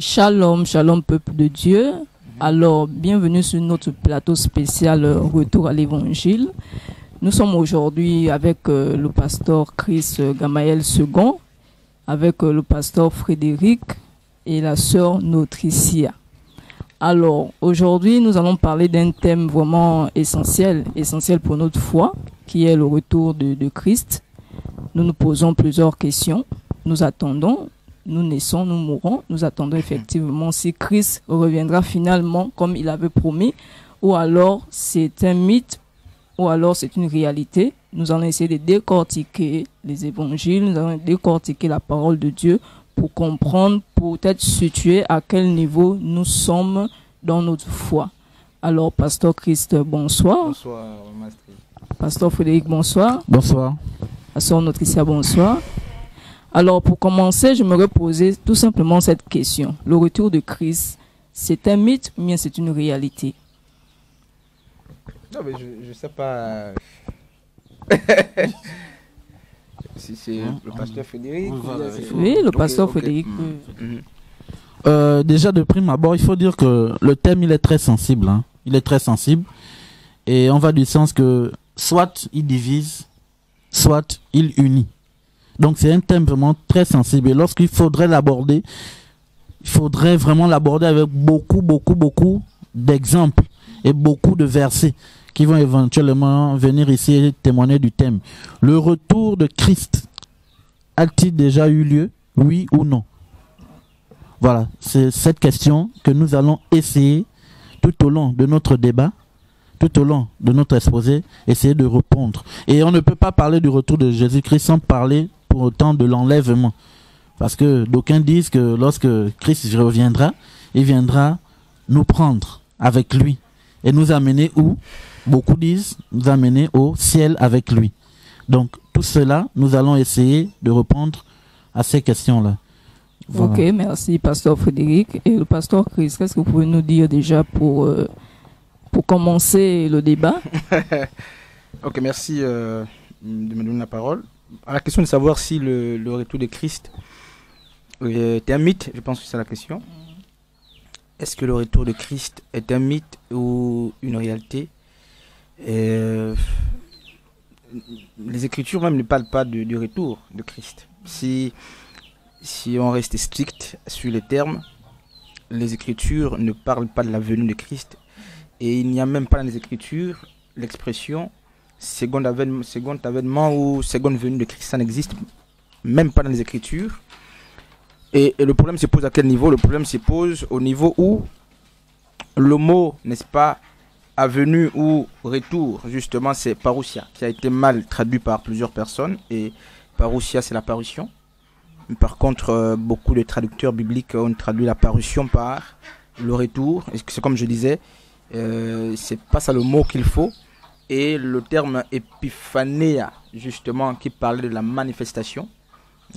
Shalom, shalom peuple de Dieu. Alors, bienvenue sur notre plateau spécial euh, Retour à l'Évangile. Nous sommes aujourd'hui avec euh, le pasteur Chris Gamaël II, avec euh, le pasteur Frédéric et la sœur Notricia. Alors, aujourd'hui, nous allons parler d'un thème vraiment essentiel, essentiel pour notre foi, qui est le retour de, de Christ. Nous nous posons plusieurs questions. Nous attendons nous naissons, nous mourons. Nous attendons effectivement si Christ reviendra finalement comme il avait promis, ou alors c'est un mythe, ou alors c'est une réalité. Nous allons essayer de décortiquer les évangiles, nous allons décortiquer la parole de Dieu pour comprendre, pour être situé à quel niveau nous sommes dans notre foi. Alors, Pasteur Christ, bonsoir. Bonsoir, Mastri. Pasteur Frédéric, bonsoir. Bonsoir. Pasteur Notricia, bonsoir. Alors, pour commencer, je me poser tout simplement cette question. Le retour de Christ, c'est un mythe ou bien c'est une réalité? Non, mais je ne sais pas. si c'est Hein? le pasteur Frédéric. Oui, voilà, le pasteur. Frédéric. Euh, déjà de prime abord, il faut dire que le thème il est très sensible. hein. Il est très sensible et on va du sens que soit il divise, soit il unit. Donc c'est un thème vraiment très sensible. Et lorsqu'il faudrait l'aborder, il faudrait vraiment l'aborder avec beaucoup, beaucoup, beaucoup d'exemples et beaucoup de versets qui vont éventuellement venir ici témoigner du thème. Le retour de Christ a-t-il déjà eu lieu Oui ou non? Voilà, c'est cette question que nous allons essayer tout au long de notre débat, tout au long de notre exposé, essayer de répondre. Et on ne peut pas parler du retour de Jésus-Christ sans parler pour autant de l'enlèvement. Parce que d'aucuns disent que lorsque Christ reviendra, il viendra nous prendre avec lui et nous amener où? Beaucoup disent nous amener au ciel avec lui. Donc tout cela, nous allons essayer de répondre à ces questions-là. Ok, merci, pasteur Frédéric. Et le pasteur Christ, qu'est-ce que vous pouvez nous dire déjà pour, euh, pour commencer le débat Ok, merci euh, de me donner la parole. À la question de savoir si le, le retour de Christ est un mythe, je pense que c'est la question. Est-ce que le retour de Christ est un mythe ou une réalité? Euh, Les Écritures même ne parlent pas de- du retour de Christ. Si, si on reste strict sur les termes, les Écritures ne parlent pas de la venue de Christ. Et il n'y a même pas dans les Écritures l'expression second avènement, ou seconde venue de Christ. Ça n'existe même pas dans les Écritures. Et, le problème se pose à quel niveau? Le problème se pose au niveau où le mot, n'est-ce pas, avenue ou retour, justement, c'est parousia, qui a été mal traduit par plusieurs personnes. Et parousia, c'est la parution. Par contre, euh, beaucoup de traducteurs bibliques ont traduit la parution par le retour. Et c'est comme je disais, euh, c'est pas ça le mot qu'il faut. Et le terme épiphanéa, justement, qui parlait de la manifestation.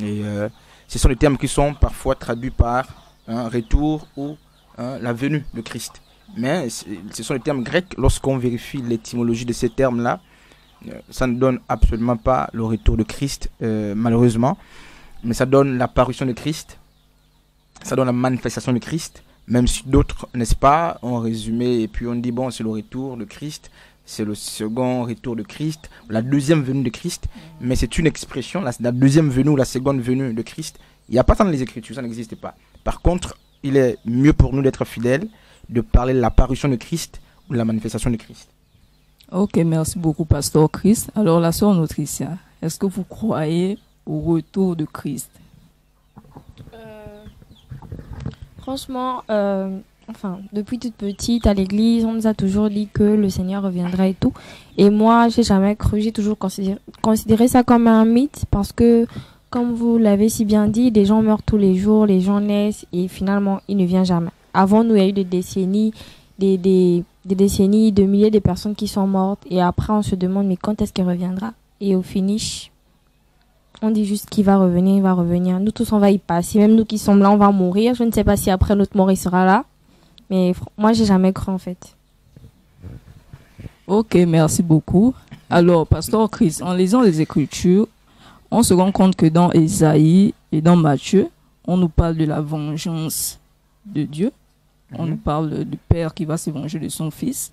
Euh, ce sont les termes qui sont parfois traduits par un retour ou hein, la venue de Christ. Mais ce sont les termes grecs. Lorsqu'on vérifie l'étymologie de ces termes-là, euh, ça ne donne absolument pas le retour de Christ, malheureusement. Mais ça donne l'apparition de Christ. Ça donne la manifestation de Christ. Même si d'autres, n'est-ce pas, ont résumé et puis on dit, bon, c'est le retour de Christ. C'est le second retour de Christ, la deuxième venue de Christ. Mais c'est une expression, la, la deuxième venue ou la seconde venue de Christ. Il n'y a pas ça dans les Écritures, ça n'existe pas. Par contre, il est mieux pour nous d'être fidèles, de parler de l'apparition de Christ ou de la manifestation de Christ. Ok, merci beaucoup, pasteur Christ. Alors, la sœur Notricia, est-ce que vous croyez au retour de Christ? Euh, franchement, euh, enfin, depuis toute petite à l'église, on nous a toujours dit que le Seigneur reviendra et tout. Et moi, j'ai jamais cru, j'ai toujours considéré, ça comme un mythe parce que, comme vous l'avez si bien dit, des gens meurent tous les jours, les gens naissent et finalement, il ne vient jamais. Avant, nous, il y a eu des décennies, des, des, des décennies de milliers de personnes qui sont mortes et après, on se demande, mais quand est-ce qu'il reviendra? Et au finish, on dit juste qu'il va revenir, il va revenir. Nous tous, on va y passer. Même nous qui sommes là, on va mourir. Je ne sais pas si après notre mort, il sera là. Mais moi, j'ai jamais cru, en fait. Ok, merci beaucoup. Alors, pasteur Christ, en lisant les Écritures, on se rend compte que dans Ésaïe et dans Matthieu, on nous parle de la vengeance de Dieu. On Mhm. nous parle du Père qui va se venger de son Fils.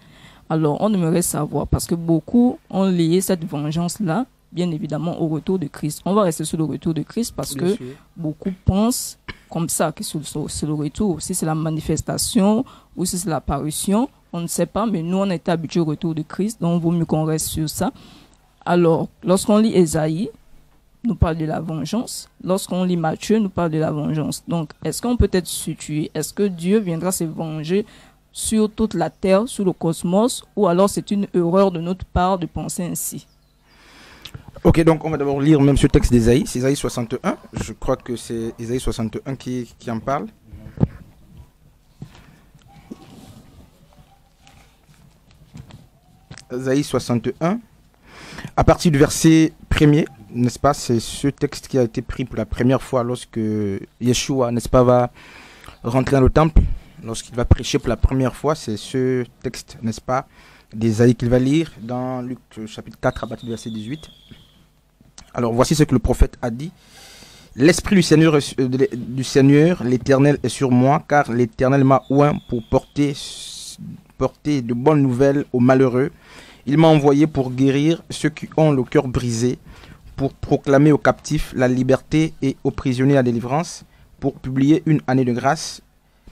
Alors, on aimerait savoir, parce que beaucoup ont lié cette vengeance-là, bien évidemment, au retour de Christ. On va rester sur le retour de Christ parce Bien que sûr. beaucoup pensent comme ça, que c'est le, c'est le retour. Si c'est la manifestation ou si c'est l'apparition, on ne sait pas, mais nous, on est habitués au retour de Christ, donc il vaut mieux qu'on reste sur ça. Alors, lorsqu'on lit Ésaïe, nous parle de la vengeance. Lorsqu'on lit Matthieu, nous parle de la vengeance. Donc, est-ce qu'on peut être situé? Est-ce que Dieu viendra se venger sur toute la terre, sur le cosmos, ou alors c'est une erreur de notre part de penser ainsi? Ok, donc on va d'abord lire même ce texte d'Ésaïe, c'est Ésaïe 61. Je crois que c'est Ésaïe 61 qui, en parle. Ésaïe 61. À partir du verset premier, n'est-ce pas, c'est ce texte qui a été pris pour la première fois lorsque Yeshua, n'est-ce pas, va rentrer dans le temple, lorsqu'il va prêcher pour la première fois, c'est ce texte, n'est-ce pas, d'Ésaïe qu'il va lire dans Luc euh, chapitre 4 à partir du verset 18. Alors voici ce que le prophète a dit. L'esprit euh, du Seigneur, l'Éternel est sur moi, car l'Éternel m'a oint pour porter, porter de bonnes nouvelles aux malheureux. Il m'a envoyé pour guérir ceux qui ont le cœur brisé, pour proclamer aux captifs la liberté et aux prisonniers la délivrance, pour publier une année de grâce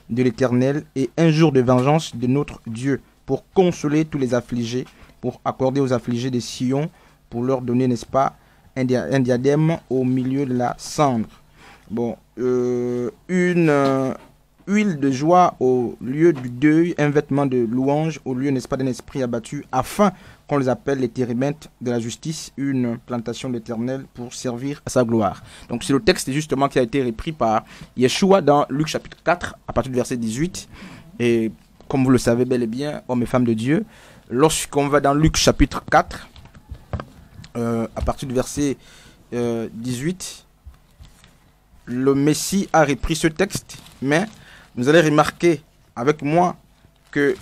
de l'Éternel et un jour de vengeance de notre Dieu, pour consoler tous les affligés, pour accorder aux affligés des sillons, pour leur donner, n'est-ce pas, un, dia- un diadème au milieu de la cendre. Bon, euh, une euh, huile de joie au lieu du deuil, un vêtement de louange au lieu, n'est-ce pas, d'un esprit abattu, afin qu'on les appelle les térimètres de la justice, une plantation d'éternel pour servir à sa gloire. Donc c'est le texte justement qui a été repris par Yeshua dans Luc chapitre 4, à partir du verset 18. Et comme vous le savez bel et bien, hommes et femmes de Dieu, lorsqu'on va dans Luc chapitre 4, euh, à partir du verset euh, 18, le Messie a repris ce texte, mais vous allez remarquer avec moi que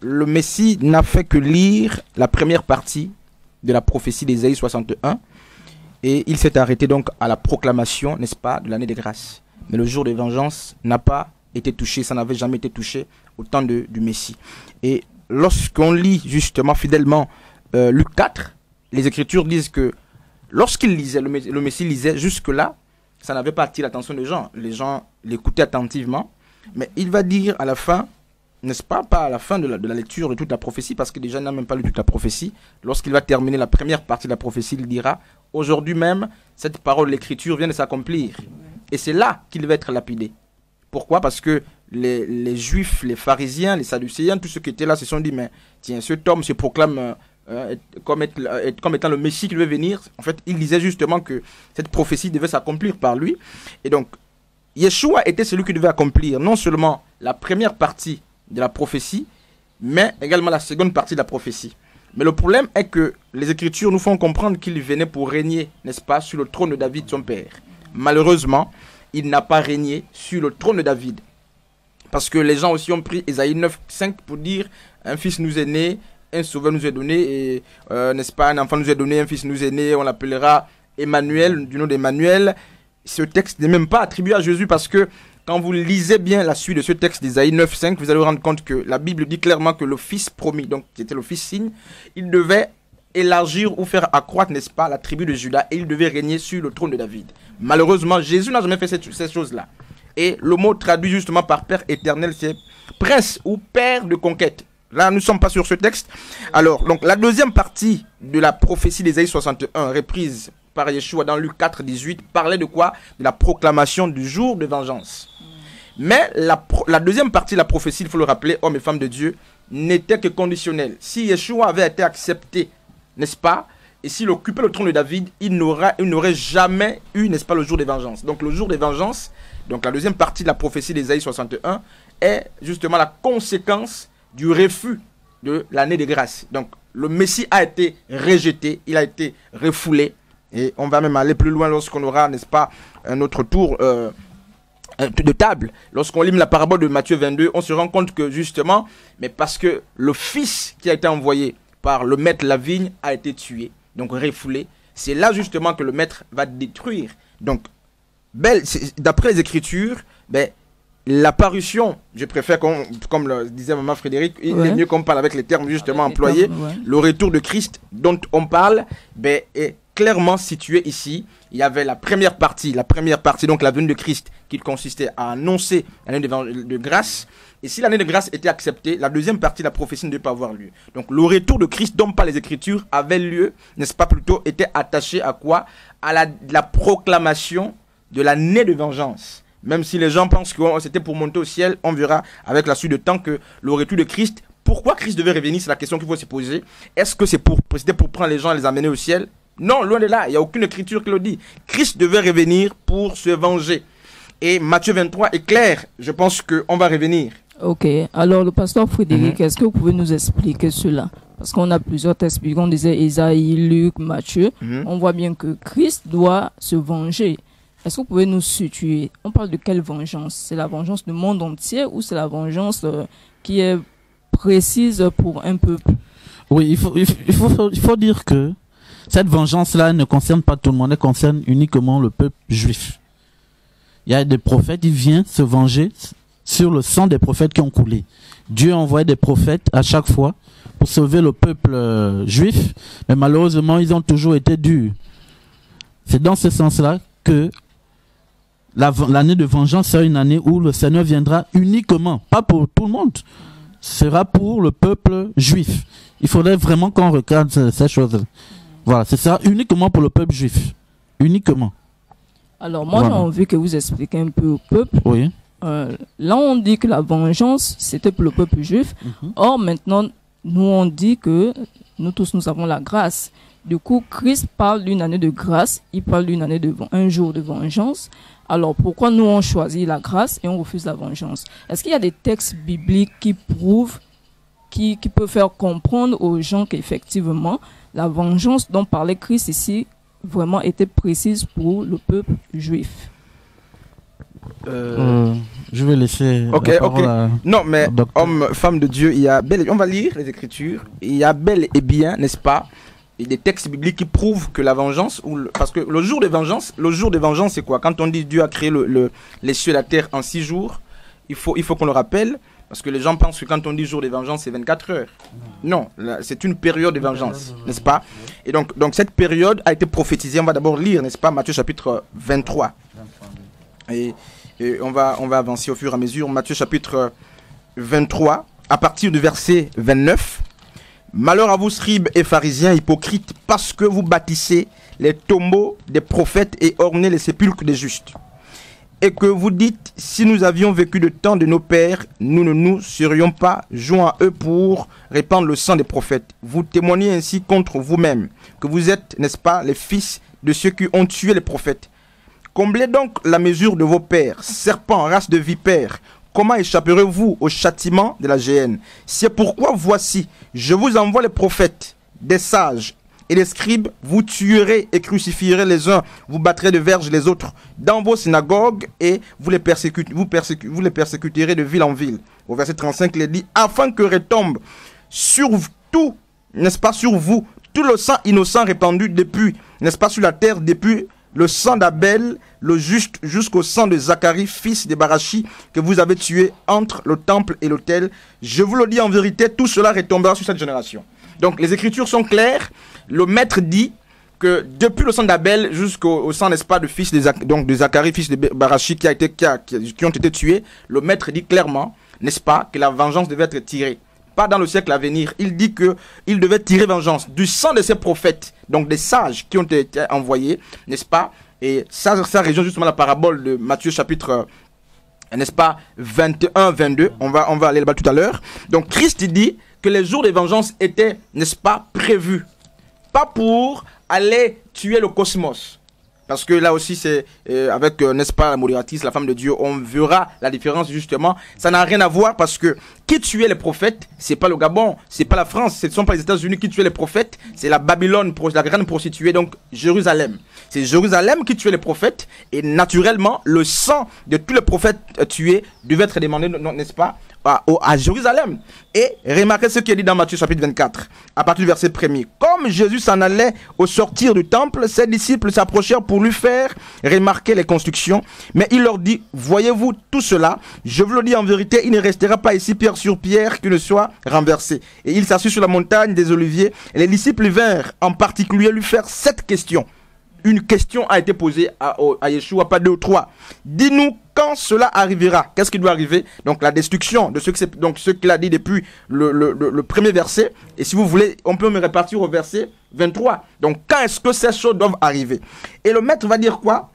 le Messie n'a fait que lire la première partie de la prophétie d'Ésaïe 61 et il s'est arrêté donc à la proclamation, n'est-ce pas, de l'année de grâce. Mais le jour de vengeance n'a pas été touché, ça n'avait jamais été touché au temps du Messie. Et lorsqu'on lit justement fidèlement euh, Luc 4, les Écritures disent que lorsqu'il lisait, le, Mess- le Messie lisait jusque-là, ça n'avait pas attiré l'attention des gens. Les gens l'écoutaient attentivement. Mais il va dire à la fin, n'est-ce pas, pas à la fin de la, lecture de toute la prophétie, parce que déjà il n'a même pas lu toute la prophétie. Lorsqu'il va terminer la première partie de la prophétie, il dira, aujourd'hui même, cette parole l'écriture vient de s'accomplir. Et c'est là qu'il va être lapidé. Pourquoi? Parce que les, juifs, les pharisiens, les sadducéens, tous ceux qui étaient là se sont dit, mais tiens, cet homme se proclame euh, euh, comme étant le Messie qui devait venir. En fait, il disait justement que cette prophétie devait s'accomplir par lui. Et donc, Yeshua était celui qui devait accomplir non seulement la première partie de la prophétie, mais également la seconde partie de la prophétie. Mais le problème est que les Écritures nous font comprendre qu'il venait pour régner, n'est-ce pas, sur le trône de David, son père. Malheureusement, il n'a pas régné sur le trône de David. Parce que les gens aussi ont pris Ésaïe 9, 5 pour dire un fils nous est né, un sauveur nous est donné, et euh, n'est-ce pas, un enfant nous est donné, un fils nous est né, on l'appellera Emmanuel, du nom d'Emmanuel. Ce texte n'est même pas attribué à Jésus parce que quand vous lisez bien la suite de ce texte d'Ésaïe 9, 5, vous allez vous rendre compte que la Bible dit clairement que le fils promis, donc qui était le fils signe, il devait élargir ou faire accroître, n'est-ce pas, la tribu de Judas et il devait régner sur le trône de David. Malheureusement, Jésus n'a jamais fait cette, ces choses-là. Et le mot traduit justement par Père éternel, c'est prince ou père de conquête. Là, nous ne sommes pas sur ce texte. Alors, donc, la deuxième partie de la prophétie d'Ésaïe 61, reprise par Yeshua dans Luc 4, 18, parlait de quoi? De la proclamation du jour de vengeance. Mais la, deuxième partie de la prophétie, il faut le rappeler, hommes et femmes de Dieu, n'était que conditionnelle. Si Yeshua avait été accepté, n'est-ce pas? Et s'il occupait le trône de David, il n'aurait jamais eu, n'est-ce pas, le jour des vengeances. Donc le jour des vengeances, donc la deuxième partie de la prophétie d'Ésaïe 61, est justement la conséquence du refus de l'année de grâce. Donc le Messie a été rejeté, il a été refoulé. Et on va même aller plus loin lorsqu'on aura, n'est-ce pas, un autre tour euh, de table. Lorsqu'on lit la parabole de Matthieu 22, on se rend compte que justement, mais parce que le fils qui a été envoyé par le maître la vigne a été tué, donc refoulé, c'est là justement que le maître va détruire. Donc, d'après les Écritures, ben, l'apparition, je préfère, qu'on- comme le disait maman Frédéric, il Ouais. est mieux qu'on parle avec les termes justement Avec employés. termes, ouais. Le retour de Christ dont on parle ben, est clairement situé ici. Il y avait la première partie, la première partie, donc la venue de Christ, qui consistait à annoncer l'année de, de grâce. Et si l'année de grâce était acceptée, la deuxième partie, la prophétie ne devait pas avoir lieu. Donc le retour de Christ, dont par les Écritures, avait lieu, n'est-ce pas plutôt, était attaché à quoi? À la, la proclamation de l'année de vengeance. Même si les gens pensent que oh, c'était pour monter au ciel, on verra avec la suite de temps que le retour de Christ, pourquoi Christ devait revenir, c'est la question qu'il faut se poser. Est-ce que c'est pour, c'était pour prendre les gens et les amener au ciel? Non, loin de là, il n'y a aucune écriture qui le dit. Christ devait revenir pour se venger. Et Matthieu 23 est clair, je pense qu'on va revenir. Ok, alors le pasteur Frédéric, Mhm. est-ce que vous pouvez nous expliquer cela? Parce qu'on a plusieurs textes bibliques, on disait Isaïe, Luc, Matthieu. Mhm. On voit bien que Christ doit se venger. Est-ce que vous pouvez nous situer On parle de quelle vengeance? C'est la vengeance du monde entier ou c'est la vengeance euh, qui est précise pour un peuple? Oui, il faut, il faut, il faut, dire que cette vengeance-là ne concerne pas tout le monde, elle concerne uniquement le peuple juif. Il y a des prophètes, il vient se venger sur le sang des prophètes qui ont coulé. Dieu a envoyé des prophètes à chaque fois pour sauver le peuple euh, juif, mais malheureusement, ils ont toujours été durs. C'est dans ce sens-là que l'année de vengeance sera une année où le Seigneur viendra uniquement, pas pour tout le monde, sera pour le peuple juif. Il faudrait vraiment qu'on regarde ce- ces choses. Voilà, c'est ça uniquement pour le peuple juif. Uniquement. Alors moi Voilà. j'ai envie que vous expliquiez un peu au peuple. Oui. Euh, là on dit que la vengeance c'était pour le peuple juif. Or maintenant nous on dit que nous tous nous avons la grâce. Du coup Christ parle d'une année de grâce, il parle d'une année de un jour de vengeance. Alors pourquoi nous on choisit la grâce et on refuse la vengeance? Est-ce qu'il y a des textes bibliques qui prouvent qui, qui peut faire comprendre aux gens qu'effectivement la vengeance dont parlait Christ ici vraiment était précise pour le peuple juif? Euh, Euh, je vais laisser Ok, la ok. à- Non, mais homme, femme de Dieu, il y a bel et- on va lire les Écritures. Il y a bel et bien, n'est-ce pas, des textes bibliques qui prouvent que la vengeance, ou parce que le jour de vengeance, le jour de vengeance, c'est quoi? Quand on dit Dieu a créé le, le- les cieux et la terre en six jours, il faut, il faut qu'on le rappelle, parce que les gens pensent que quand on dit jour de vengeance, c'est 24 heures. Non, c'est une période de vengeance, n'est-ce pas? Et donc, donc cette période a été prophétisée. On va d'abord lire, n'est-ce pas, Matthieu chapitre 23. Et, et on, va, on va avancer au fur et à mesure. Matthieu chapitre 23, à partir du verset 29. Malheur à vous, scribes et pharisiens hypocrites, parce que vous bâtissez les tombeaux des prophètes et ornez les sépulcres des justes. Et que vous dites, si nous avions vécu le temps de nos pères, nous ne nous serions pas joints à eux pour répandre le sang des prophètes. Vous témoignez ainsi contre vous-même, que vous êtes, n'est-ce pas, les fils de ceux qui ont tué les prophètes. Comblez donc la mesure de vos pères, serpents, race de vipères. Comment échapperez-vous au châtiment de la géhenne C'est pourquoi voici, je vous envoie les prophètes, des sages et les scribes, vous tuerez et crucifierez les uns, vous battrez de verge les autres dans vos synagogues et vous les, les persécuterez de ville en ville. Au verset 35, il est dit, afin que retombe sur tout, n'est-ce pas, sur vous, tout le sang innocent répandu depuis, n'est-ce pas, sur la terre, depuis le sang d'Abel, le juste, jusqu'au sang de Zacharie, fils de Barachi, que vous avez tué entre le temple et l'autel. Je vous le dis en vérité, tout cela retombera sur cette génération. Donc les écritures sont claires. Le maître dit que depuis le sang d'Abel jusqu'au au sang, n'est-ce pas, de fils de, Zac- donc de Zacharie, fils de Barachi, qui ont été tués, le maître dit clairement, n'est-ce pas, que la vengeance devait être tirée. Pas dans le siècle à venir. Il dit que il devait tirer vengeance du sang de ses prophètes, donc des sages qui ont été envoyés, n'est-ce pas? Et ça, ça résume justement la parabole de Matthieu chapitre euh, n'est-ce pas 21 22 on va on va aller là-bas tout à l'heure. Donc Christ dit que les jours de vengeance étaient n'est-ce pas prévus. Pas pour aller tuer le cosmos. Parce que là aussi c'est euh, avec euh, n'est-ce pas la modératrice la femme de Dieu on verra la différence justement. Ça n'a rien à voir parce que qui tuait les prophètes, c'est pas le Gabon, c'est pas la France, ce ne sont pas les États-Unis qui tuaient les prophètes, c'est la Babylone, la grande prostituée, donc Jérusalem. C'est Jérusalem qui tuait les prophètes, et naturellement, le sang de tous les prophètes tués devait être demandé, n'est-ce pas, à, Jérusalem. Et remarquez ce qui est dit dans Matthieu chapitre 24, à partir du verset 1 Comme Jésus s'en allait au sortir du temple, ses disciples s'approchèrent pour lui faire remarquer les constructions. Mais il leur dit, voyez-vous tout cela? Je vous le dis en vérité, il ne restera pas ici pierre sur pierre qui ne soit renversé. Et il s'assit sur la montagne des Oliviers. Et les disciples vinrent en particulier lui faire cette question une question a été posée à, à Yeshua, pas deux ou trois. Dis-nous quand cela arrivera. Qu'est-ce qui doit arriver? Donc la destruction de ce que donc ce qu'il a dit depuis le, le, premier verset. Et si vous voulez, on peut me répartir au verset 23. Donc quand est-ce que ces choses doivent arriver? Et le maître va dire quoi?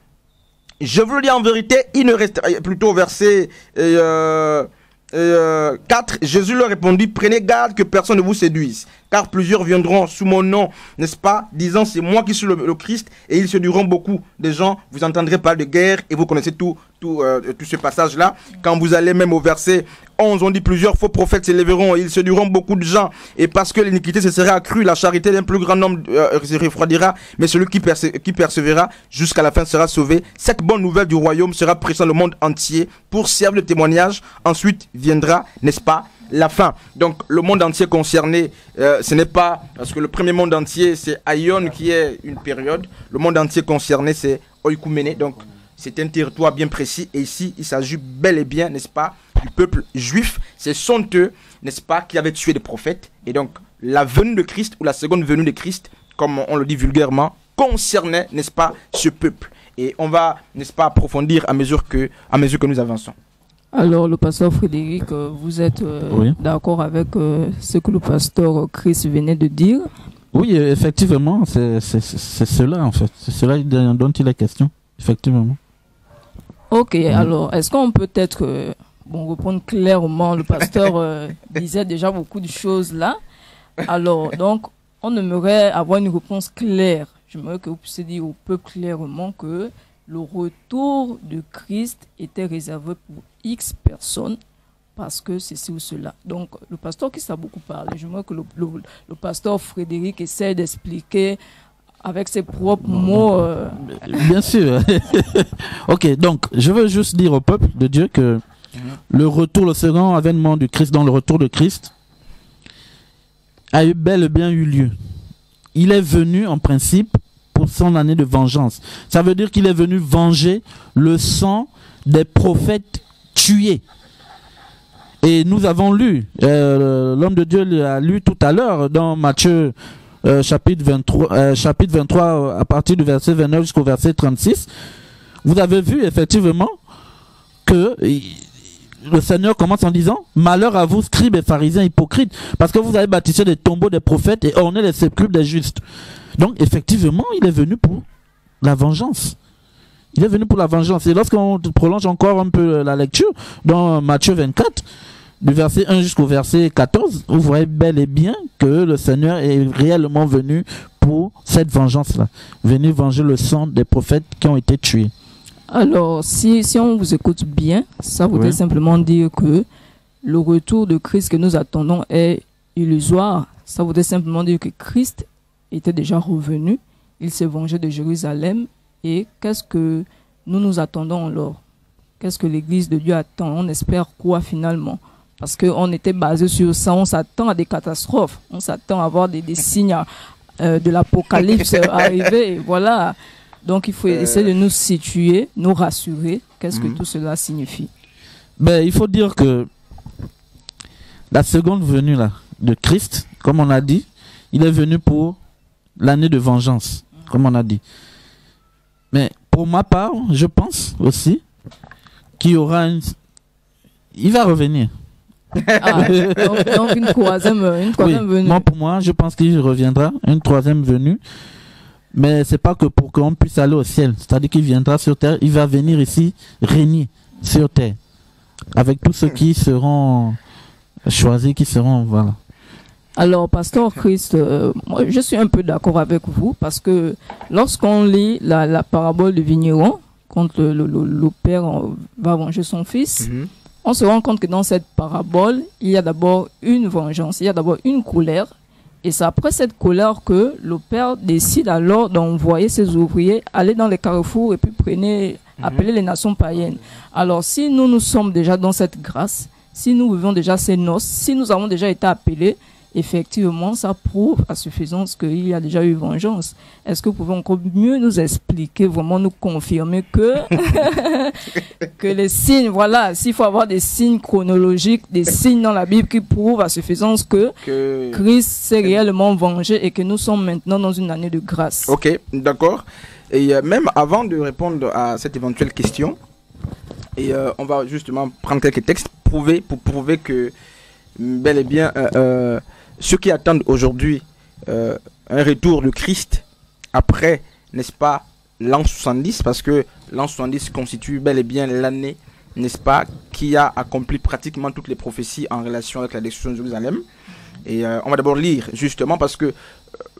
Je vous le dis en vérité, il ne reste plutôt au verset euh, 4, euh, Jésus leur répondit, prenez garde que personne ne vous séduise, car plusieurs viendront sous mon nom, n'est-ce pas, disant c'est moi qui suis le, Christ, et ils séduiront beaucoup de gens, vous entendrez parler de guerre, et vous connaissez tout, tout, euh, tout ce passage-là. Quand vous allez même au verset 11, on dit plusieurs faux prophètes s'élèveront, et ils séduiront beaucoup de gens, et parce que l'iniquité se sera accrue, la charité d'un plus grand nombre euh, se refroidira, mais celui qui, qui persévérera jusqu'à la fin sera sauvé. Cette bonne nouvelle du royaume sera prêchée dans le monde entier pour servir de témoignage. Ensuite viendra, n'est-ce pas, la fin. Donc le monde entier concerné, euh, ce n'est pas, parce que le premier monde entier, c'est Aion qui est une période. Le monde entier concerné, c'est Oikoumene. Donc c'est un territoire bien précis. Et ici, il s'agit bel et bien, n'est-ce pas, du peuple juif. Ce sont eux, n'est-ce pas, qui avaient tué des prophètes. Et donc la venue de Christ ou la seconde venue de Christ, comme on le dit vulgairement, concernait, n'est-ce pas, ce peuple. Et on va, n'est-ce pas, approfondir à mesure que, à mesure que nous avançons. Alors, le pasteur Frédéric, euh, vous êtes euh, d'accord avec euh, ce que le pasteur Chris venait de dire? Oui, effectivement, c'est cela en fait. C'est cela dont il est question, effectivement. Ok, alors, est-ce qu'on peut être, bon, reprendre clairement, le pasteur disait déjà beaucoup de choses là. Alors, donc, on aimerait avoir une réponse claire. J'aimerais que vous puissiez dire au peuple clairement que le retour de Christ était réservé pour X personnes parce que ceci ou cela. Donc, le pasteur qui s'est beaucoup parlé, je veux que le, le, pasteur Frédéric essaie d'expliquer avec ses propres mots. Euh, Bien sûr. ok, donc, je veux juste dire au peuple de Dieu que le retour, le second avènement du Christ, dans le retour de Christ, a eu bel et bien eu lieu. Il est venu en principe pour son année de vengeance. Ça veut dire qu'il est venu venger le sang des prophètes tués. Et nous avons lu, euh, l'homme de Dieu a lu tout à l'heure dans Matthieu euh, chapitre, 23, euh, chapitre 23 à partir du verset 29 jusqu'au verset 36. Vous avez vu effectivement que le Seigneur commence en disant Malheur à vous, scribes et pharisiens hypocrites, parce que vous avez bâtissé des tombeaux des prophètes et orné les sépulcres des justes. Donc, effectivement, il est venu pour la vengeance. Il est venu pour la vengeance. Et lorsqu'on prolonge encore un peu la lecture, dans Matthieu 24, du verset 1 jusqu'au verset 14, vous voyez bel et bien que le Seigneur est réellement venu pour cette vengeance-là. Venu venger le sang des prophètes qui ont été tués. Alors, si, si on vous écoute bien, ça voudrait simplement dire que le retour de Christ que nous attendons est illusoire. Ça voudrait simplement dire que Christ était déjà revenu. Il s'est vengé de Jérusalem et qu'est-ce que nous nous attendons alors? Qu'est-ce que l'Église de Dieu attend? On espère quoi finalement? Parce qu'on était basé sur ça, on s'attend à des catastrophes, on s'attend à voir des, signes euh, de l'apocalypse arriver. Voilà. Donc il faut euh. essayer de nous situer, nous rassurer. Qu'est-ce que mhm. tout cela signifie? Ben, Il faut dire que la seconde venue là, de Christ, comme on a dit, il est venu pour l'année de vengeance, comme on a dit. Mais pour ma part, je pense aussi qu'il y aura une... Il va revenir. Ah, donc, une troisième, une troisième venue. Moi, pour moi, je pense qu'il reviendra, une troisième venue. Mais c'est pas que pour qu'on puisse aller au ciel. C'est-à-dire qu'il viendra sur terre, il va venir ici régner sur terre. Avec tous ceux qui seront choisis, qui seront, voilà. Alors, Pasteur Christ, euh, je suis un peu d'accord avec vous parce que lorsqu'on lit la, parabole du vigneron, quand le, père va venger son fils, mhm. On se rend compte que dans cette parabole, il y a d'abord une vengeance, il y a d'abord une colère. Et c'est après cette colère que le père décide alors d'envoyer ses ouvriers aller dans les carrefours et puis prenez, appeler les nations païennes. Alors si nous nous sommes déjà dans cette grâce, si nous vivons déjà ces noces, si nous avons déjà été appelés, effectivement, ça prouve à suffisance qu'il y a déjà eu vengeance. Est-ce que vous pouvez encore mieux nous expliquer, vraiment nous confirmer que, que les signes, voilà, s'il faut avoir des signes chronologiques, des signes dans la Bible qui prouvent à suffisance que, Que... Christ s'est réellement vengé et que nous sommes maintenant dans une année de grâce. Ok, d'accord. Et euh, même avant de répondre à cette éventuelle question, et euh, on va justement prendre quelques textes prouver, pour prouver que mm, bel et bien euh, ceux qui attendent aujourd'hui euh, un retour de Christ après, n'est-ce pas, l'an 70, parce que l'an 70 constitue bel et bien l'année, n'est-ce pas, qui a accompli pratiquement toutes les prophéties en relation avec la destruction de Jérusalem. Et euh, on va d'abord lire, justement, parce que euh,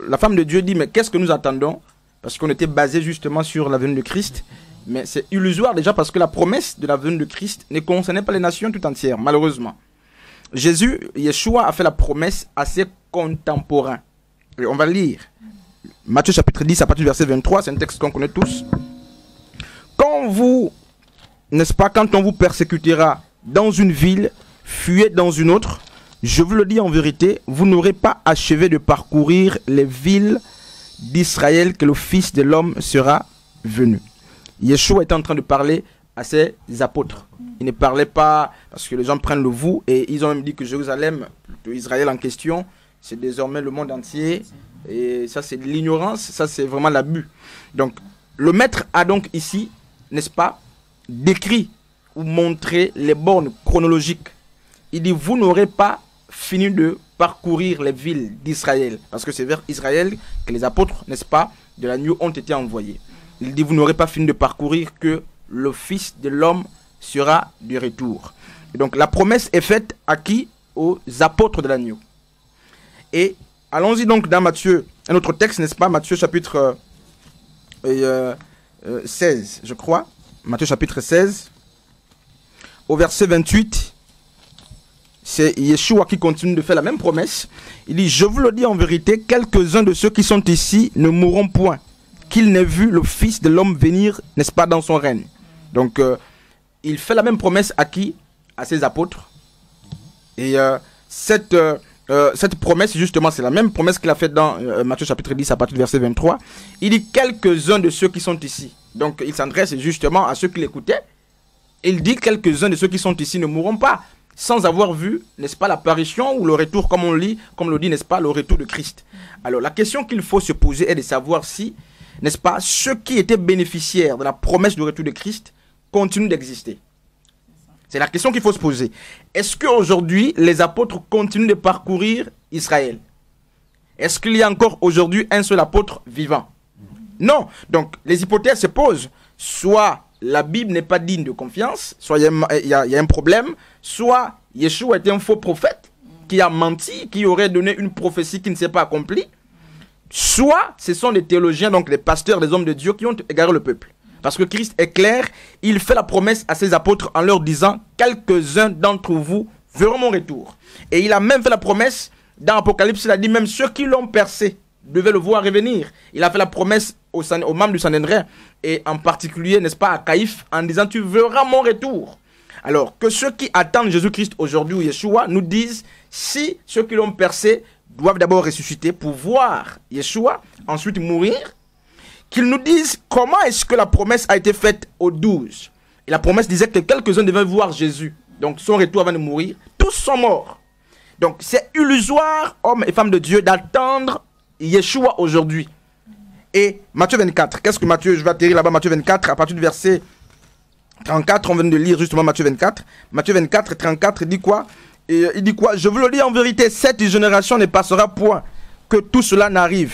la femme de Dieu dit, mais qu'est-ce que nous attendons? Parce qu'on était basé justement sur la venue de Christ. Mais c'est illusoire déjà parce que la promesse de la venue de Christ ne concernait pas les nations tout entières, malheureusement. Jésus, Yeshua, a fait la promesse à ses contemporains. On va lire. Matthieu chapitre 10 à partir du verset 23, c'est un texte qu'on connaît tous. Quand vous, n'est-ce pas, quand on vous persécutera dans une ville, fuyez dans une autre. Je vous le dis en vérité, vous n'aurez pas achevé de parcourir les villes d'Israël que le Fils de l'homme sera venu. Yeshua est en train de parler à ses apôtres. Il ne parlait pas parce que les gens prennent le vous et ils ont même dit que Jérusalem, plutôt Israël en question, c'est désormais le monde entier. Et ça, c'est de l'ignorance, ça, c'est vraiment l'abus. Donc, le maître a donc ici, n'est-ce pas, décrit ou montré les bornes chronologiques. Il dit, vous n'aurez pas fini de parcourir les villes d'Israël. Parce que c'est vers Israël que les apôtres, n'est-ce pas, de l'agneau ont été envoyés. Il dit, vous n'aurez pas fini de parcourir que le Fils de l'homme sera du retour. Et donc la promesse est faite à qui? Aux apôtres de l'agneau. Et allons-y donc dans Matthieu, un autre texte, n'est-ce pas? Matthieu chapitre euh, euh, euh, 16, je crois. Matthieu chapitre 16. Au verset 28, c'est Yeshua qui continue de faire la même promesse. Il dit, je vous le dis en vérité, quelques-uns de ceux qui sont ici ne mourront point, qu'ils n'aient vu le Fils de l'homme venir, n'est-ce pas, dans son règne. Donc, euh, il fait la même promesse à qui? À ses apôtres. Et euh, cette, euh, cette promesse, justement, c'est la même promesse qu'il a faite dans Matthieu chapitre 10 à partir du verset 23. Il dit quelques-uns de ceux qui sont ici. Donc, il s'adresse justement à ceux qui l'écoutaient. Il dit quelques-uns de ceux qui sont ici ne mourront pas sans avoir vu, n'est-ce pas, l'apparition ou le retour, comme on lit, comme le dit, n'est-ce pas, le retour de Christ. Alors, la question qu'il faut se poser est de savoir si, n'est-ce pas, ceux qui étaient bénéficiaires de la promesse du retour de Christ continuent d'exister. C'est la question qu'il faut se poser. Est-ce qu'aujourd'hui, les apôtres continuent de parcourir Israël? Est-ce qu'il y a encore aujourd'hui un seul apôtre vivant? Non. Donc, les hypothèses se posent. Soit la Bible n'est pas digne de confiance, soit il y, a un- il y a- un problème, soit Yeshua est un faux prophète qui a menti, qui aurait donné une prophétie qui ne s'est pas accomplie, soit ce sont les théologiens, donc les pasteurs, les hommes de Dieu qui ont égaré le peuple. Parce que Christ est clair, il fait la promesse à ses apôtres en leur disant Quelques-uns d'entre vous verront mon retour. Et il a même fait la promesse dans Apocalypse, il a dit Même ceux qui l'ont percé devaient le voir revenir. Il a fait la promesse aux, membres du Sanhédrin et en particulier, n'est-ce pas, à Caïphe, en disant Tu verras mon retour. Alors que ceux qui attendent Jésus-Christ aujourd'hui ou Yeshua nous disent si ceux qui l'ont percé doivent d'abord ressusciter pour voir Yeshua, ensuite mourir, qu'ils nous disent comment est-ce que la promesse a été faite aux douze. Et la promesse disait que quelques-uns devaient voir Jésus. Donc son retour avant de mourir, tous sont morts. Donc c'est illusoire, hommes et femmes de Dieu, d'attendre Yeshua aujourd'hui. Et Matthieu 24, qu'est-ce que Matthieu, je vais atterrir là-bas, Matthieu 24, à partir du verset 34, on vient de lire justement Matthieu 24. Matthieu 24, 34, il dit quoi? Euh, Il dit quoi? Je vous le dis en vérité, cette génération ne passera point que tout cela n'arrive.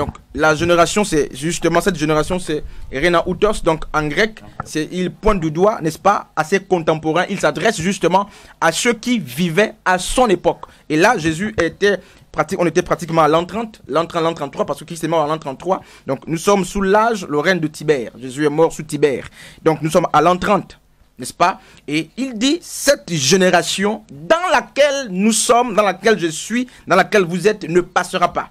Donc la génération, c'est justement cette génération, c'est Rena Outos, donc en grec, c'est il pointe du doigt, n'est-ce pas, à ses contemporains. Il s'adresse justement à ceux qui vivaient à son époque. Et là, Jésus était on était pratiquement à l'an 30, l'an 30, l'an 33, parce que Christ est mort à l'an 33. Donc nous sommes sous l'âge, le règne de Tibère. Jésus est mort sous Tibère. Donc nous sommes à l'an 30. n'est-ce pas? Et il dit, cette génération dans laquelle nous sommes, dans laquelle je suis, dans laquelle vous êtes, ne passera pas.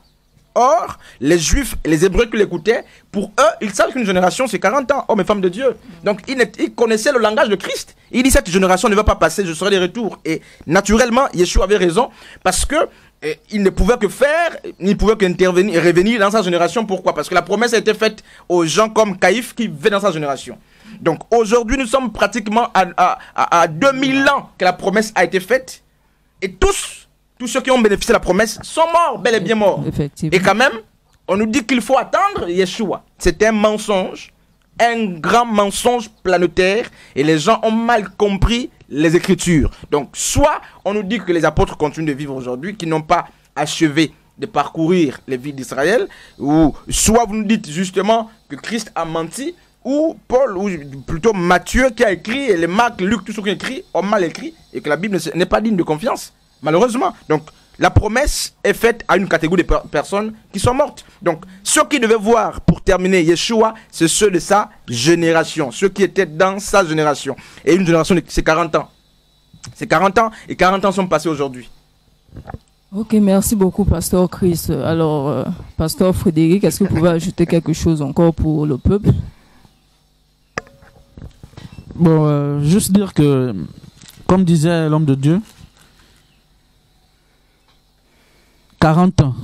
Or, les juifs les hébreux qui l'écoutaient, pour eux, ils savent qu'une génération, c'est 40 ans, hommes et femmes de Dieu. Donc, ils, connaissaient le langage de Christ. Il dit, cette génération ne va pas passer, je serai de retour. Et naturellement, Yeshua avait raison, parce que eh, il ne pouvait que faire, il ne pouvait qu'intervenir et revenir dans sa génération. Pourquoi? Parce que la promesse a été faite aux gens comme Caïphe qui vivaient dans sa génération. Donc, aujourd'hui, nous sommes pratiquement à, à, à- à 2000 ans que la promesse a été faite. Et tous, tous ceux qui ont bénéficié de la promesse sont morts, bel et bien morts. Effectivement. Et quand même, on nous dit qu'il faut attendre Yeshua. C'est un mensonge, un grand mensonge planétaire, et les gens ont mal compris les Écritures. Donc, soit on nous dit que les apôtres continuent de vivre aujourd'hui, qui n'ont pas achevé de parcourir les villes d'Israël, ou soit vous nous dites justement que Christ a menti, ou Paul, ou plutôt Matthieu qui a écrit, et les Marc, Luc, tous ceux qui ont écrit, ont mal écrit, et que la Bible ne- n'est pas digne de confiance, malheureusement. Donc, la promesse est faite à une catégorie de per- personnes qui sont mortes. Donc, ceux qui devaient voir, pour terminer, Yeshua, c'est ceux de sa génération, ceux qui étaient dans sa génération. Et une génération, c'est 40 ans. C'est 40 ans, et 40 ans sont passés aujourd'hui. Ok, merci beaucoup, Pasteur Chris. Alors, euh, Pasteur Frédéric, est-ce que vous pouvez ajouter quelque chose encore pour le peuple? Bon, euh, juste dire que, comme disait l'homme de Dieu, 40 ans,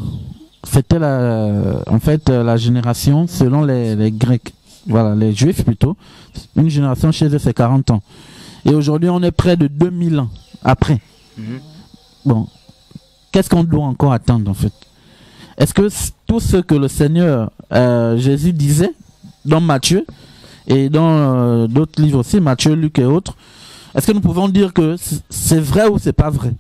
c'était la, en fait euh, la génération selon les, les Grecs, voilà, les Juifs plutôt. Une génération chez eux, c'est 40 ans. Et aujourd'hui, on est près de 2000 ans après. Bon, qu'est-ce qu'on doit encore attendre en fait? Est-ce que tout ce que le Seigneur euh, Jésus disait dans Matthieu et dans euh, d'autres livres aussi, Matthieu, Luc et autres, est-ce que nous pouvons dire que c'est vrai ou c'est pas vrai?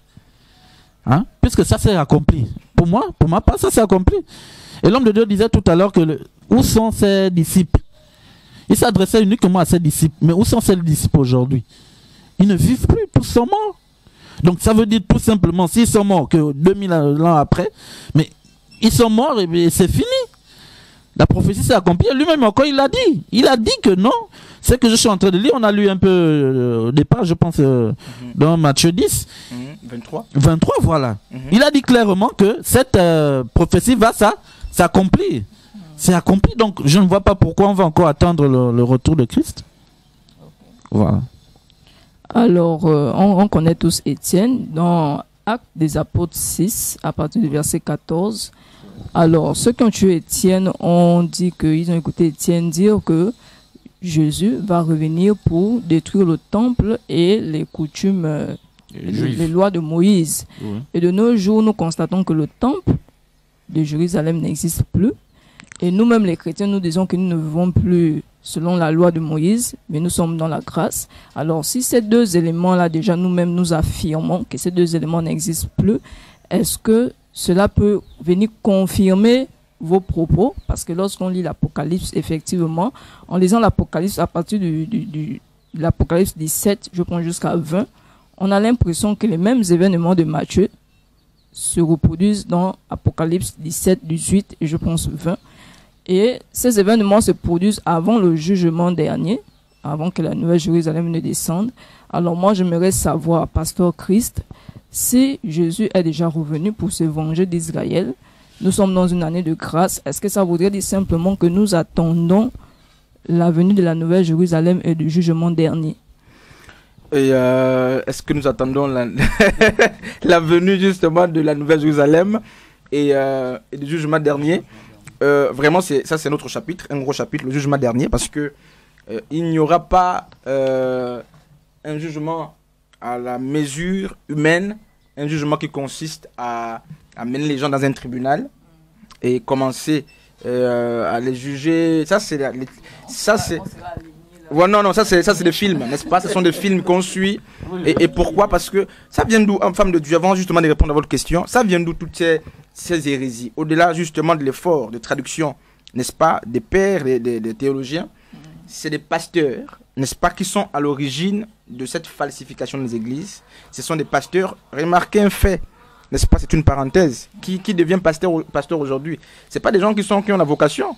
Hein? Puisque ça s'est accompli. Pour moi, pour ma part, ça s'est accompli. Et l'homme de Dieu disait tout à l'heure que où sont ses disciples? Il s'adressait uniquement à ses disciples. Mais où sont ses disciples aujourd'hui? Ils ne vivent plus, tous sont morts. Donc ça veut dire tout simplement, s'ils sont morts que 2000 ans après, mais ils sont morts et c'est fini. La prophétie s'est accomplie. Lui-même encore, il a dit. Il a dit que non. Ce que je suis en train de lire, on a lu un peu euh, au départ, je pense, euh, dans Matthieu 10, 23 23, voilà. Mhm. Il a dit clairement que cette euh, prophétie va ça, s'accomplir. C'est accompli, donc je ne vois pas pourquoi on va encore attendre le, le retour de Christ. Voilà. Alors, euh, on, on connaît tous Étienne dans Actes des Apôtres 6, à partir du verset 14. Alors, ceux qui ont tué Étienne ont dit qu'ils ont écouté Étienne dire que Jésus va revenir pour détruire le temple et les coutumes, euh, les, les lois de Moïse. Et de nos jours, nous constatons que le temple de Jérusalem n'existe plus. Et nous-mêmes, les chrétiens, nous disons que nous ne vivons plus selon la loi de Moïse, mais nous sommes dans la grâce. Alors, si ces deux éléments-là, déjà, nous-mêmes, nous affirmons que ces deux éléments n'existent plus, est-ce que cela peut venir confirmer vos propos Parce que lorsqu'on lit l'Apocalypse, effectivement, en lisant l'Apocalypse à partir de l'Apocalypse 17, je prends jusqu'à 20, on a l'impression que les mêmes événements de Matthieu se reproduisent dans Apocalypse 17, 18 et je pense 20. Et ces événements se produisent avant le jugement dernier, avant que la Nouvelle Jérusalem ne descende. Alors moi, j'aimerais savoir, Pasteur Christ, si Jésus est déjà revenu pour se venger d'Israël, nous sommes dans une année de grâce. Est-ce que ça voudrait dire simplement que nous attendons la venue de la Nouvelle Jérusalem et du jugement dernier? Euh, est-ce que nous attendons la, venue justement de la Nouvelle Jérusalem et, euh, du jugement dernier? Euh, Vraiment, ça c'est notre chapitre, un gros chapitre, le jugement dernier, parce que il n'y aura pas un jugement à la mesure humaine, un jugement qui consiste à, à mener les gens dans un tribunal et commencer euh, à les juger. Ça c'est, ça c'est. Ouais, non, non, ça c'est des films, n'est-ce pas? Ce sont des films qu'on suit. Et, pourquoi? Parce que ça vient d'où, en femme de Dieu, avant justement de répondre à votre question, ça vient d'où toutes ces, ces hérésies? Au-delà justement de l'effort de traduction, n'est-ce pas, des pères, des- des théologiens, c'est des pasteurs, n'est-ce pas, qui sont à l'origine de cette falsification des églises? Ce sont des pasteurs. Remarquez un fait, n'est-ce pas? C'est une parenthèse. Qui, qui devient pasteur, pasteur aujourd'hui? C'est pas des gens qui, sont, qui ont la vocation.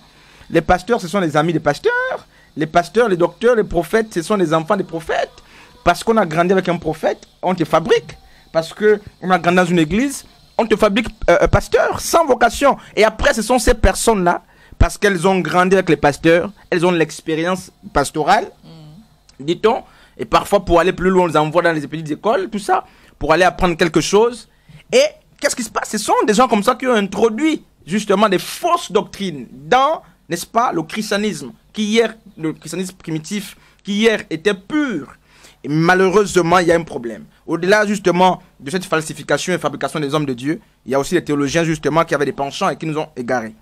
Les pasteurs, ce sont les amis des pasteurs. Les pasteurs, les docteurs, les prophètes, ce sont les enfants des prophètes. Parce qu'on a grandi avec un prophète, on te fabrique. Parce qu'on a grandi dans une église, on te fabrique euh, pasteur sans vocation. Et après, ce sont ces personnes-là, parce qu'elles ont grandi avec les pasteurs, elles ont l'expérience pastorale, dit-on. Et parfois, pour aller plus loin, on les envoie dans les petites écoles, tout ça, pour aller apprendre quelque chose. Et qu'est-ce qui se passe? Ce sont des gens comme ça qui ont introduit justement des fausses doctrines dans, n'est-ce pas, le christianisme, qui hier, le christianisme primitif, qui hier était pur. Et malheureusement, il y a un problème. Au-delà justement de cette falsification et fabrication des hommes de Dieu, il y a aussi des théologiens justement qui avaient des penchants et qui nous ont égarés.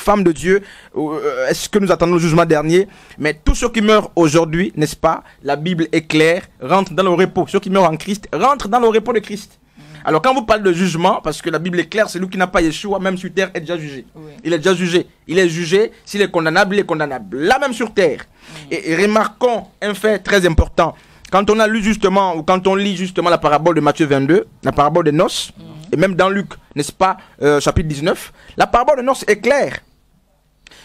Femmes de Dieu, euh, est-ce que nous attendons le jugement dernier? Mais tous ceux qui meurent aujourd'hui, n'est-ce pas? La Bible est claire, rentrent dans le repos. Ceux qui meurent en Christ rentrent dans le repos de Christ. Alors quand vous parlez de jugement, parce que la Bible est claire, celui qui n'a pas Yeshua, même sur terre, est déjà jugé. Il est déjà jugé. Il est jugé, s'il est condamnable, il est condamnable. Là même sur terre. Et, et remarquons un fait très important. Quand on a lu justement, ou quand on lit justement la parabole de Matthieu 22, la parabole des noces, et même dans Luc, n'est-ce pas, euh, chapitre 19, la parabole des noces est claire.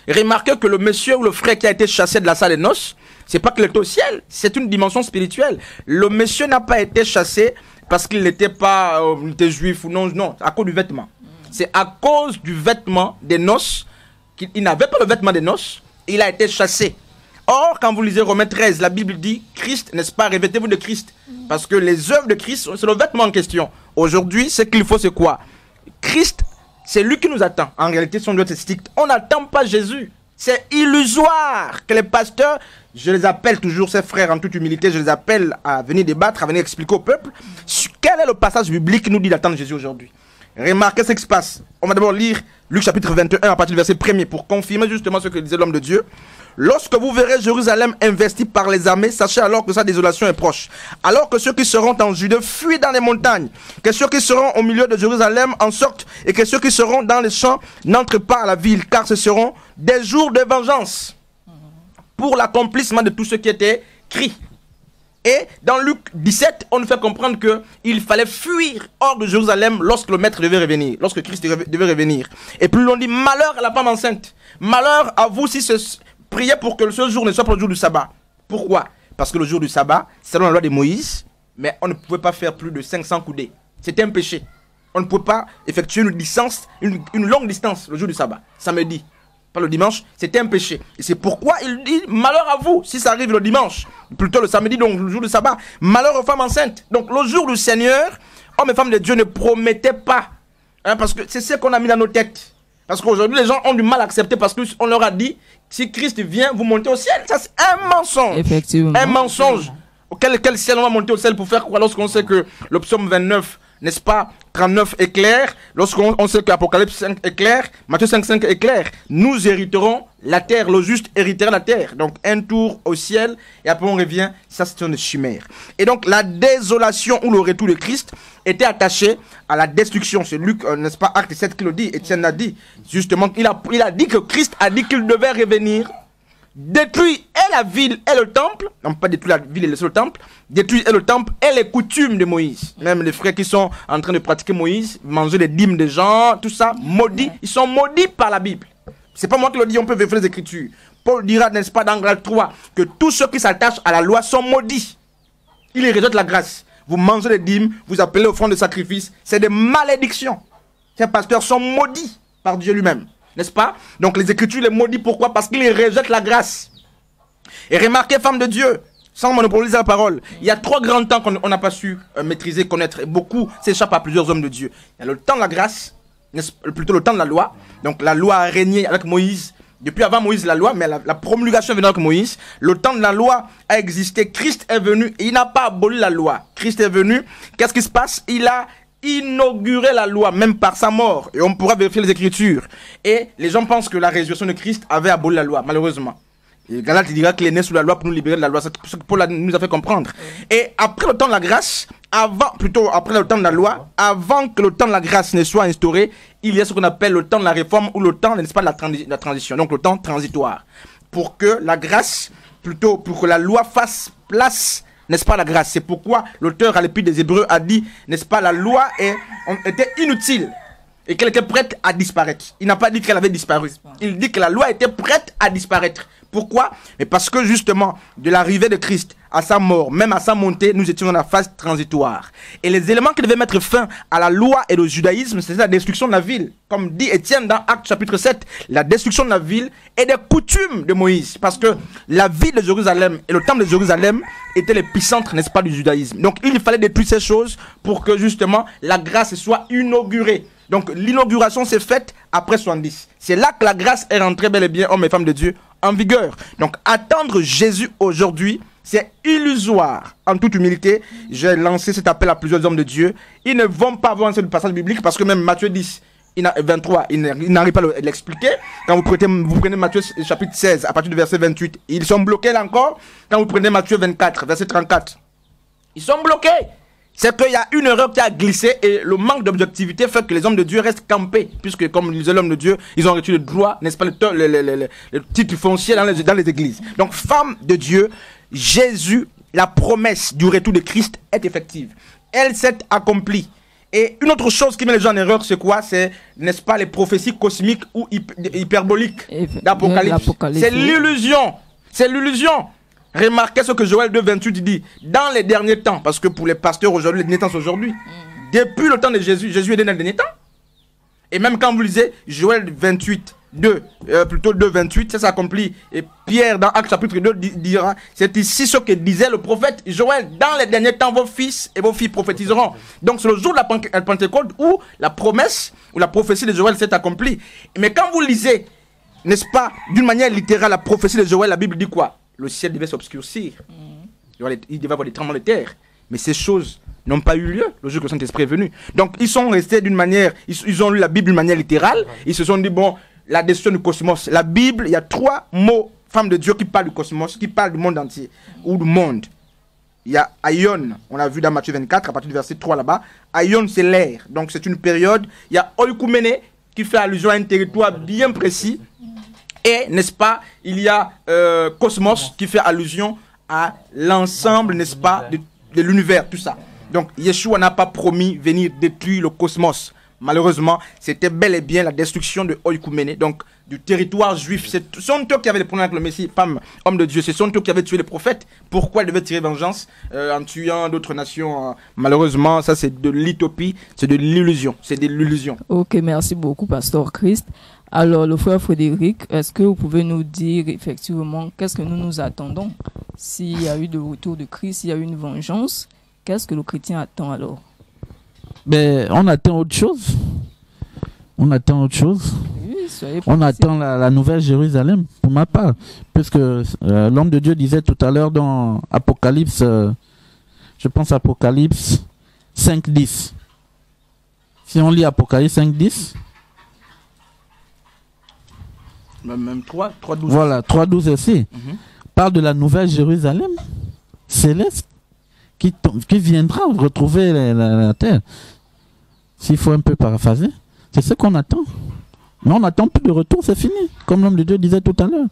Remarquez que le monsieur ou le frère qui a été chassé de la salle des noces, c'est pas qu'il est au ciel, c'est une dimension spirituelle. Le monsieur n'a pas été chassé parce qu'il n'était pas euh, était juif ou non, non, à cause du vêtement. C'est à cause du vêtement des noces qu'il n'avait pas le vêtement des noces, il a été chassé. Or, quand vous lisez Romains 13, la Bible dit Christ, n'est-ce pas Revêtez-vous de Christ. Parce que les œuvres de Christ, c'est le vêtement en question. Aujourd'hui, ce qu'il faut, c'est quoi? Christ, c'est lui qui nous attend. En réalité, son Dieu est strict. On n'attend pas Jésus. C'est illusoire que les pasteurs, je les appelle toujours ces frères en toute humilité, je les appelle à venir débattre, à venir expliquer au peuple quel est le passage biblique qui nous dit d'attendre Jésus aujourd'hui. Remarquez ce qui se passe. On va d'abord lire Luc chapitre 21 à partir du verset 1er pour confirmer justement ce que disait l'homme de Dieu. Lorsque vous verrez Jérusalem investie par les armées, sachez alors que sa désolation est proche. Alors que ceux qui seront en Judée fuient dans les montagnes, que ceux qui seront au milieu de Jérusalem en sortent, et que ceux qui seront dans les champs n'entrent pas à la ville, car ce seront des jours de vengeance pour l'accomplissement de tout ce qui était écrit. Et dans Luc 17, on nous fait comprendre que il fallait fuir hors de Jérusalem lorsque le maître devait revenir, lorsque Christ devait revenir. Et plus l'on dit malheur à la femme enceinte. Malheur à vous si ce, priez pour que ce jour ne soit pas le jour du sabbat. Pourquoi? Parce que le jour du sabbat, selon la loi de Moïse, mais on ne pouvait pas faire plus de 500 coudées. C'était un péché. On ne pouvait pas effectuer une distance, une, une longue distance le jour du sabbat, samedi pas le dimanche, c'était un péché. Et c'est pourquoi il dit malheur à vous si ça arrive le dimanche, plutôt le samedi, donc le jour du sabbat. Malheur aux femmes enceintes. Donc le jour du Seigneur, hommes et femmes de Dieu ne promettaient pas. Hein, parce que c'est ce qu'on a mis dans nos têtes. Parce qu'aujourd'hui, les gens ont du mal à accepter parce qu'on leur a dit si Christ vient, vous montez au ciel. Ça, c'est un mensonge. Effectivement. Un mensonge. Auquel quel ciel on va monter au ciel pour faire quoi lorsqu'on sait que le psaume 29 n'est-ce pas 39 est clair, lorsqu'on sait qu'Apocalypse 5 est clair, Matthieu 5, 5 est clair, nous hériterons la terre, le juste héritera la terre. Donc un tour au ciel et après on revient, ça c'est une chimère. Et donc la désolation ou le retour de Christ était attaché à la destruction. C'est Luc, euh, n'est-ce pas, Acte 7 qui le dit, Étienne l'a dit. Justement, a, il a dit que Christ a dit qu'il devait revenir détruire et la ville et le temple, non pas détruire la ville et le temple, détruire et le temple et les coutumes de Moïse. Même les frères qui sont en train de pratiquer Moïse, manger les dîmes des gens, tout ça, maudits, ils sont maudits par la Bible. C'est pas moi qui le dis, on peut vérifier les Écritures. Paul dira, n'est-ce pas, dans Galate 3, que tous ceux qui s'attachent à la loi sont maudits. Ils rejettent la grâce. Vous mangez les dîmes, vous appelez offrande de sacrifice, c'est des malédictions. Ces pasteurs sont maudits par Dieu lui-même n'est-ce pas? Donc les Écritures les maudit pourquoi? Parce qu'ils rejettent la grâce. Et remarquez, femme de Dieu, sans monopoliser la parole, il y a trois grands temps qu'on n'a pas su euh, maîtriser, connaître. Et beaucoup s'échappent à plusieurs hommes de Dieu. Il y a le temps de la grâce, plutôt le temps de la loi. Donc la loi a régné avec Moïse. Depuis avant Moïse, la loi, mais la, la promulgation venant avec Moïse, le temps de la loi a existé. Christ est venu il n'a pas aboli la loi. Christ est venu. Qu'est-ce qui se passe? Il a inauguré la loi, même par sa mort. Et on pourra vérifier les Écritures. Et les gens pensent que la résurrection de Christ avait aboli la loi, malheureusement. Et Galate dira qu'il est né sous la loi pour nous libérer de la loi. C'est ce que Paul nous a fait comprendre. Et après le temps de la grâce, avant, plutôt après le temps de la loi, avant que le temps de la grâce ne soit instauré, il y a ce qu'on appelle le temps de la réforme ou le temps, n'est-ce pas, de la, la transition. Donc le temps transitoire. Pour que la grâce, plutôt pour que la loi fasse place n'est-ce pas la grâce? C'est pourquoi l'auteur à l'épître des Hébreux a dit, n'est-ce pas, la loi était inutile. Et qu'elle était prête à disparaître. Il n'a pas dit qu'elle avait disparu. Il dit que la loi était prête à disparaître. Pourquoi? Mais parce que justement, de l'arrivée de Christ à sa mort, même à sa montée, nous étions dans la phase transitoire. Et les éléments qui devaient mettre fin à la loi et au judaïsme, c'est la destruction de la ville. Comme dit Étienne dans Acte chapitre 7, la destruction de la ville et des coutumes de Moïse. Parce que la ville de Jérusalem et le temple de Jérusalem étaient l'épicentre, n'est-ce pas, du judaïsme. Donc il fallait détruire ces choses pour que justement la grâce soit inaugurée. Donc l'inauguration s'est faite après 70. C'est là que la grâce est rentrée bel et bien, hommes et femmes de Dieu, en vigueur. Donc attendre Jésus aujourd'hui, c'est illusoire. En toute humilité, j'ai lancé cet appel à plusieurs hommes de Dieu. Ils ne vont pas voir ce passage biblique parce que même Matthieu 10, 23, il n'arrive pas à l'expliquer. Quand vous prenez, vous prenez Matthieu chapitre 16, à partir du verset 28, ils sont bloqués là encore. Quand vous prenez Matthieu 24, verset 34, ils sont bloqués c'est qu'il y a une erreur qui a glissé et le manque d'objectivité fait que les hommes de Dieu restent campés. Puisque, comme disait l'homme de Dieu, ils ont reçu le droit, n'est-ce pas, le, le, le, le, titre foncier dans les, dans les églises. Donc, femme de Dieu, Jésus, la promesse du retour de Christ est effective. Elle s'est accomplie. Et une autre chose qui met les gens en erreur, c'est quoi? C'est, n'est-ce pas, les prophéties cosmiques ou hyperboliques d'Apocalypse. C'est l'illusion. C'est l'illusion. Remarquez ce que Joël 2, 28 dit. Dans les derniers temps, parce que pour les pasteurs aujourd'hui, les derniers temps c'est aujourd'hui. Mm. Depuis le temps de Jésus, Jésus est né dans les derniers temps. Et même quand vous lisez Joël 28, 2, euh, plutôt 2, 28, ça s'accomplit. Et Pierre, dans Acte chapitre 2, dira c'est ici ce que disait le prophète Joël. Dans les derniers temps, vos fils et vos filles prophétiseront. Donc, c'est le jour de la Pentecôte où la promesse ou la prophétie de Joël s'est accomplie. Mais quand vous lisez, n'est-ce pas, d'une manière littérale, la prophétie de Joël, la Bible dit quoi? Le ciel devait s'obscurcir. Mm. Il devait y avoir des tremblements de terre. Mais ces choses n'ont pas eu lieu le jour que le Saint-Esprit est venu. Donc ils sont restés d'une manière, ils, ont lu la Bible d'une manière littérale. Ils se sont dit, bon, la destruction du cosmos. La Bible, il y a trois mots, femmes de Dieu, qui parlent du cosmos, qui parlent du monde entier, ou du monde. Il y a Aion, on l'a vu dans Matthieu 24, à partir du verset 3 là-bas. Aion, c'est l'air. Donc c'est une période. Il y a Oikumene, qui fait allusion à un territoire bien précis. Et, n'est-ce pas, il y a euh, Cosmos qui fait allusion à l'ensemble, n'est-ce pas, de, l'univers, tout ça. Donc, Yeshua n'a pas promis venir détruire le cosmos. Malheureusement, c'était bel et bien la destruction de Oikoumene, donc du territoire juif. C'est son eux qui avait les problèmes avec le Messie, femme, homme de Dieu. C'est son eux qui avait tué les prophètes. Pourquoi il devait tirer vengeance euh, en tuant d'autres nations euh, Malheureusement, ça c'est de l'utopie, c'est de l'illusion. C'est de l'illusion. Ok, merci beaucoup, Pasteur Christ. Alors, le frère Frédéric, est-ce que vous pouvez nous dire effectivement qu'est-ce que nous nous attendons? S'il y a eu de retour de Christ, s'il y a eu une vengeance, qu'est-ce que le chrétien attend alors? Ben, On attend autre chose. On attend autre chose. on attend la, nouvelle Jérusalem, pour ma part. Puisque euh, l'homme de Dieu disait tout à l'heure dans Apocalypse, euh, je pense Apocalypse 5.10. Si on lit Apocalypse 5.10, même 3, 3, 12. Voilà, 3, 12 aussi. Mhm. Parle de la nouvelle Jérusalem céleste qui, qui viendra retrouver la, terre. S'il faut un peu paraphraser, c'est ce qu'on attend. Mais on n'attend plus de retour, c'est fini. Comme l'homme de Dieu disait tout à l'heure.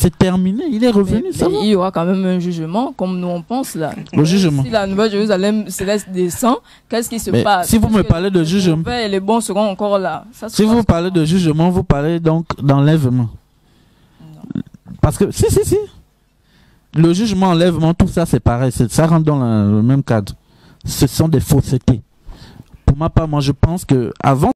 C'est terminé, il est revenu, ça Il y aura quand même un jugement, comme nous on pense là. Le jugement. Si la nouvelle Jérusalem céleste descend, qu'est-ce qui se passe? Si vous me parlez de jugement. Les les bons seront encore là. si vous parlez de jugement, vous parlez donc d'enlèvement. Parce que, si, si, si. Le jugement, enlèvement, tout ça, c'est pareil. Ça rentre dans le même cadre. Ce sont des faussetés. Pour ma part, moi, je pense que avant